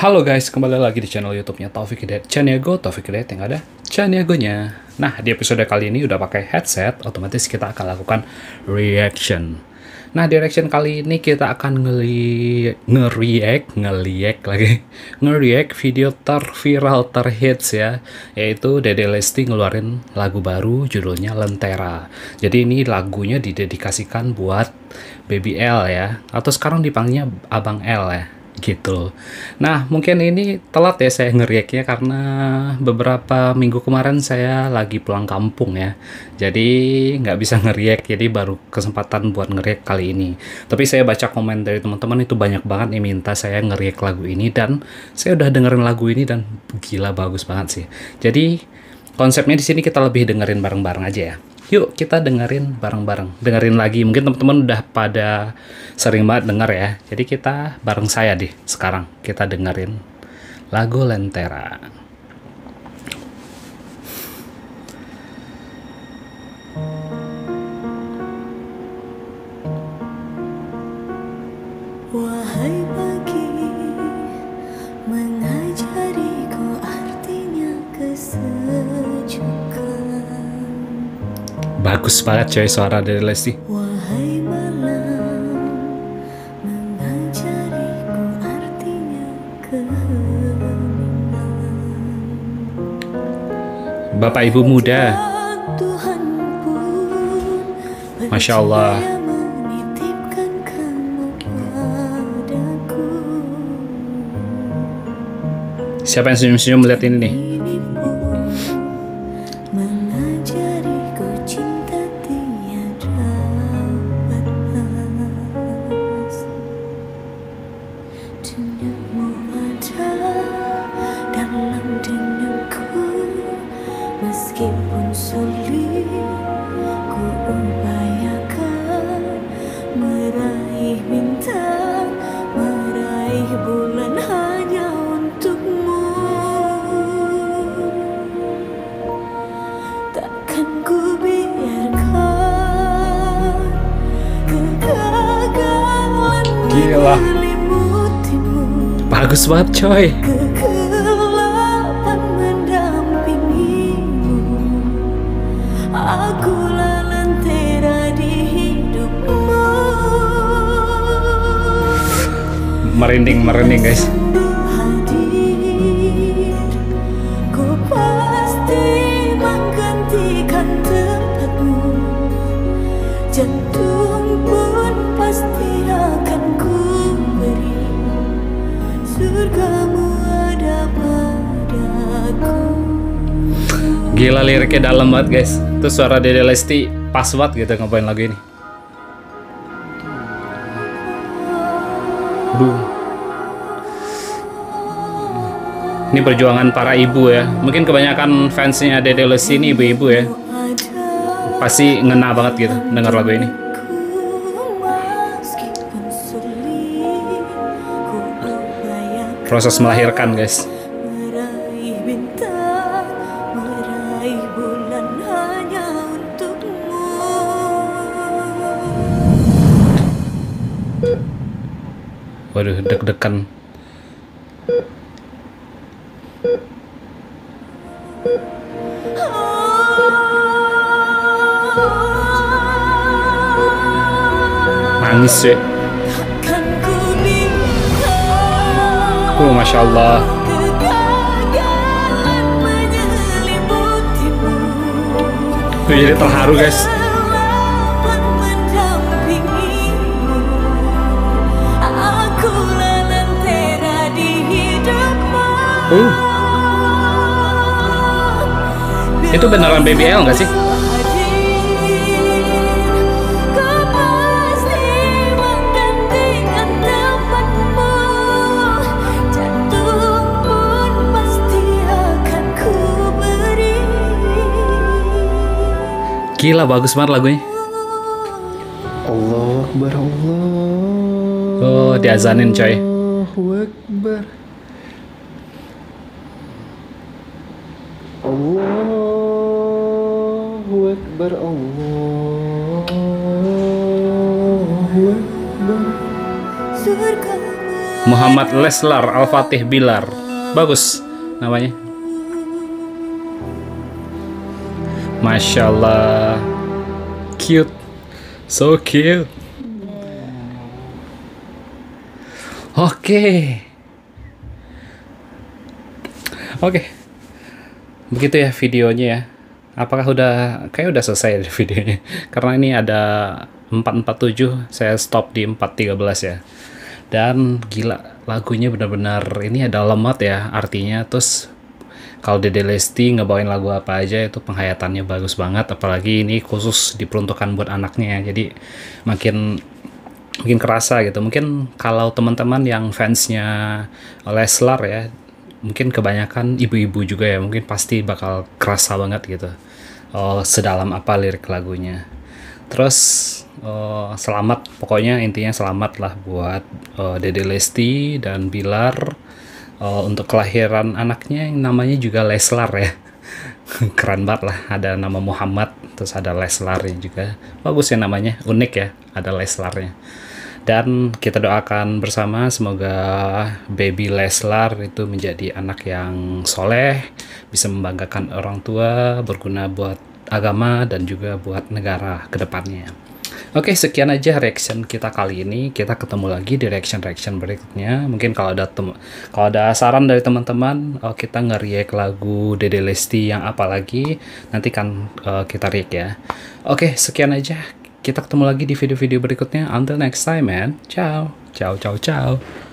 Halo guys, kembali lagi di channel YouTube-nya Taufik Hidayat Chaniago, Taufik Hidayat yang ada Chaniagonya. Nah, di episode kali ini udah pakai headset, otomatis kita akan lakukan reaction. Nah, di reaction kali ini kita akan nge-react, nge-react lagi, nge-react video terviral terhits ya, yaitu Dede Lesti ngeluarin lagu baru judulnya Lentera. Jadi ini lagunya didedikasikan buat Baby L ya, atau sekarang dipanggilnya Abang L ya gitu. Nah, mungkin ini telat ya saya ngeriaknya karena beberapa minggu kemarin saya lagi pulang kampung ya. Jadi nggak bisa ngeriak, jadi baru kesempatan buat ngeriak kali ini. Tapi saya baca komen dari teman-teman itu banyak banget yang minta saya ngeriak lagu ini dan saya udah dengerin lagu ini dan gila bagus banget sih. Jadi konsepnya di sini kita lebih dengerin bareng-bareng aja ya. Yuk kita dengerin bareng-bareng. Dengerin lagi. Mungkin teman-teman udah pada sering banget denger ya. Jadi kita bareng saya deh sekarang. Kita dengerin lagu Lentera. Wahai pagi mengajariku Bagus banget coy suara dari Lesti. Bapak Ibu muda. Masya Allah. Siapa yang senyum-senyum melihat ini nih? Gila. Bagus banget coy. Hidupmu Merinding-merinding guys. Gila liriknya dalam banget guys. Itu suara Dede Lesti pas banget gitu ngapain lagu ini. Aduh. Ini perjuangan para ibu ya. Mungkin kebanyakan fansnya Dede Lesti ini ibu-ibu ya. Pasti ngena banget gitu denger lagu ini. Proses melahirkan guys. Waduh deg-degan. Nangis sih. Uh, Masya Allah. Jadi terharu guys. Uh, itu beneran BBL nggak sih? Gila bagus banget lagunya. Allah Akbar Allah Oh, diazanin coy. Allahu Akbar Allahu Akbar Allahu Akbar Surgamu Muhammad Leslar Al-Fatih Bilar. Bagus namanya. Masya Allah. Cute. So cute. Oke. Oke. Begitu ya videonya ya. Apakah udah kayak udah selesai videonya? Karena ini ada 447, saya stop di 413 ya. Dan gila, lagunya benar-benar ini ada lemot ya artinya. Terus kalau Dede Lesti ngebawain lagu apa aja itu penghayatannya bagus banget apalagi ini khusus diperuntukkan buat anaknya ya. jadi makin makin kerasa gitu mungkin kalau teman-teman yang fansnya Leslar ya mungkin kebanyakan ibu-ibu juga ya mungkin pasti bakal kerasa banget gitu. Oh, sedalam apa lirik lagunya. Terus oh, selamat pokoknya intinya selamat lah buat oh, Dede Lesti dan Bilar. Oh, untuk kelahiran anaknya yang namanya juga Leslar ya. Keren banget lah ada nama Muhammad terus ada Leslar juga. Bagus ya namanya unik ya ada Leslarnya dan kita doakan bersama semoga baby Leslar itu menjadi anak yang soleh bisa membanggakan orang tua berguna buat agama dan juga buat negara ke depannya Oke, sekian aja reaction kita kali ini. Kita ketemu lagi di reaction-reaction berikutnya. Mungkin kalau ada kalau ada saran dari teman-teman, oh, kita nge-react lagu Dede Lesti yang apa lagi, nanti kan uh, kita react ya. Oke, sekian aja. Kita ketemu lagi di video-video berikutnya. Until next time, man. Ciao. Ciao, ciao, ciao.